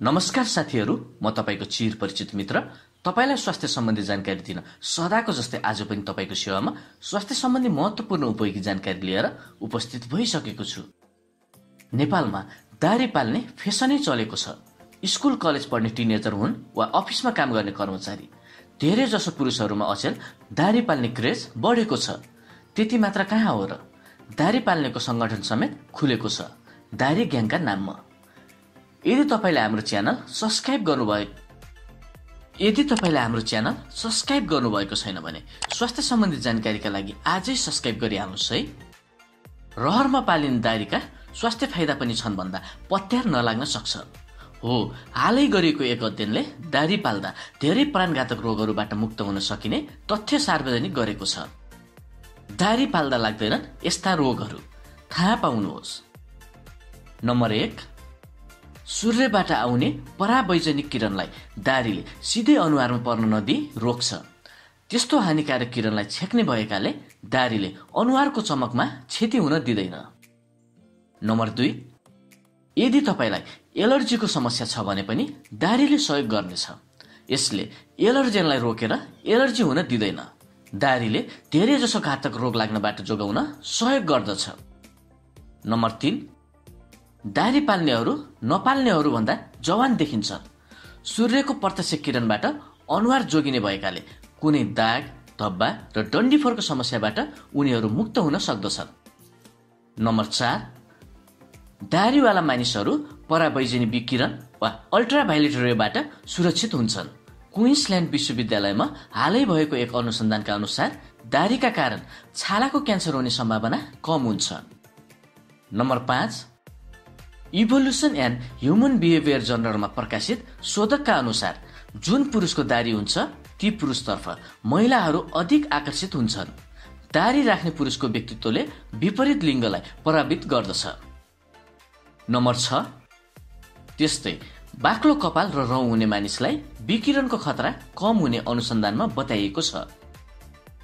नमस्कार साथीहरू म तपाईँको चिर परिचित मित्र। तपाईँलाई स्वास्थ्य सम्बन्धी जानकारी दिन सदाको जस्तै आज पनि तपाईँको सेवामा स्वास्थ्य सम्बन्धी महत्त्वपूर्ण उपयोगी जानकारी लिएर उपस्थित भइसकेको छु। नेपालमा दारी पाल्ने फेसनै चलेको छ। स्कुल कलेज पढ्ने टिनेजर हुन् वा अफिसमा काम गर्ने कर्मचारी। धेरै जसो पुरुषहरूमा अचेल दारी पाल्ने क्रेज बढेको छ। त्यति मात्र कहाँ हो र? दारी पाल्नेको सङ्गठन समेत खुलेको छ। दारी ग्याङका नाममा। यदि तपाईँले हाम्रो च्यानल सब्सक्राइब गर्नुभयो यदि तपाईँले हाम्रो च्यानल सब्सक्राइब गर्नुभएको छैन भने स्वास्थ्य सम्बन्धी जानकारीका लागि आजै सब्सक्राइब गरिहाल्नुहोस् है। रहरमा पालिने दारीका स्वास्थ्य फाइदा पनि छन् भन्दा पत्यार नलाग्न सक्छ। हो हालै गरिएको एक अध्ययनले दारी पाल्दा धेरै प्राणघातक रोगहरूबाट मुक्त हुन सकिने तथ्य सार्वजनिक गरेको छ। दारी पाल्दा लाग्दैनन् यस्ता रोगहरू। थाहा पाउनुहोस्। नम्बर एक सूर्यबाट आउने परावैजनिक किरणलाई दारीले सिधै अनुहारमा पर्न नदिई रोक्छ। त्यस्तो हानिकारक किरणलाई छेक्ने भएकाले दारीले अनुहारको चमकमा क्षति हुन दिँदैन। नम्बर दुई यदि तपाईँलाई एलर्जीको समस्या छ भने पनि दारीले सहयोग गर्नेछ। यसले एलर्जेनलाई रोकेर एलर्जी हुन दिँदैन। दारीले धेरै जसो घातक रोग लाग्नबाट जोगाउन सहयोग गर्दछ। नम्बर तिन दारी पाल्नेहरू भन्दा जवान देखिन्छ। सूर्यको प्रत्यक्ष किरणबाट अनुहार जोगिने भएकाले कुनै दाग धब्बा र डन्डीफोरको समस्याबाट उनीहरू मुक्त हुन सक्दछन्। नम्बर चार दारीवाला मानिसहरू परावैजनी विकिरण वा अल्ट्राभाइलेट रेबाट सुरक्षित हुन्छन्। क्विन्सल्यान्ड विश्वविद्यालयमा हालै भएको एक अनुसन्धानका अनुसार दारीका कारण छालाको क्यान्सर हुने सम्भावना कम हुन्छ। नम्बर पाँच इभोल्युसन एन्ड ह्युमन बिहेभियर जर्नलमा प्रकाशित शोधकका अनुसार जुन पुरुषको दारी हुन्छ ती पुरुषतर्फ महिलाहरू अधिक आकर्षित हुन्छन्। दारी राख्ने पुरुषको व्यक्तित्वले विपरीत लिङ्गलाई प्रभावित गर्दछ। नम्बर छ त्यस्तै बाक्लो कपाल र रौँ हुने मानिसलाई विकिरणको खतरा कम हुने अनुसन्धानमा बताइएको छ।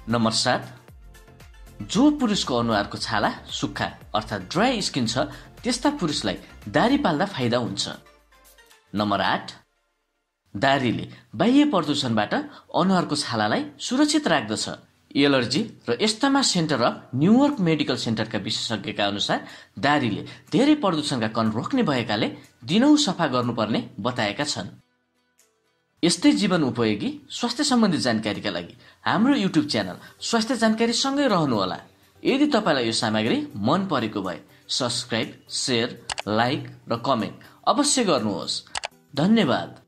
नम्बर सात जो पुरुषको अनुहारको छाला सुक्खा अर्थात् ड्राई स्किन छ त्यस्ता पुरुषलाई दारी पाल्दा फाइदा हुन्छ। नम्बर आठ दारीले बाह्य प्रदूषणबाट अनुहारको छालालाई सुरक्षित राख्दछ। एलर्जी र asthma centre of New York medical सेन्टरका विशेषज्ञका अनुसार दारीले धेरै प्रदूषणका कण रोक्ने भएकाले दिनौ सफा गर्नुपर्ने बताएका छन्। यस्तै जीवन उपयोगी स्वास्थ्य सम्बन्धी जानकारीका लागि हाम्रो युट्युब च्यानल स्वास्थ्य जानकारी सँगै रहनुहोला। यदि तपाईँलाई यो सामग्री मन परेको भए सब्सक्राइब सेयर लाइक र कमेन्ट अवश्य गर्नुहोस्। धन्यवाद।